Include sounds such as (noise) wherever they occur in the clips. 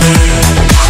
Música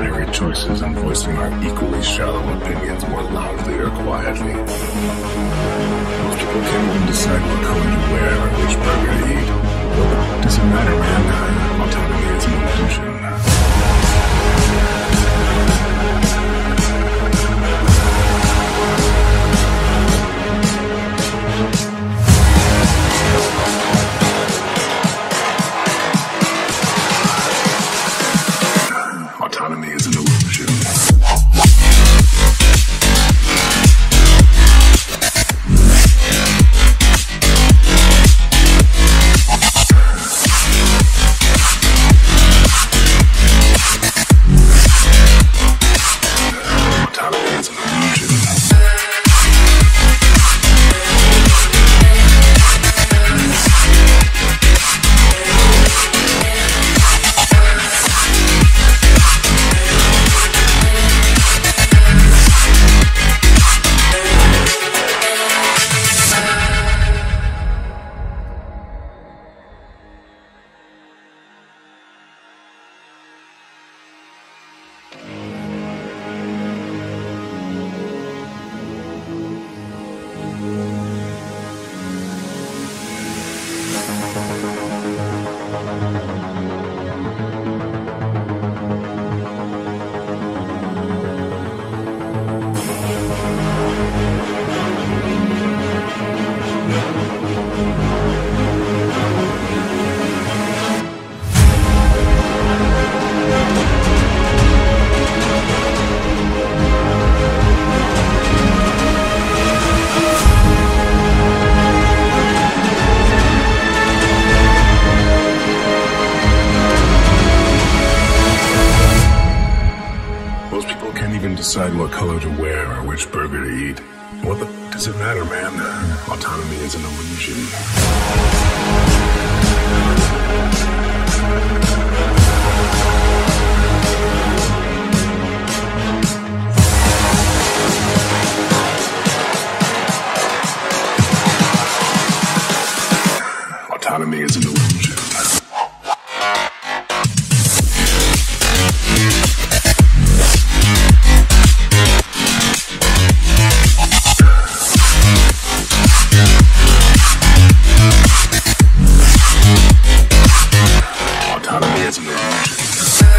Binary choices and voicing our equally shallow opinions more loudly or quietly. Most people can't even decide what color to wear or which burger to eat. Doesn't matter, man. What color to wear or which burger to eat. What the f- does it matter, man? (laughs) Autonomy is an illusion. listening.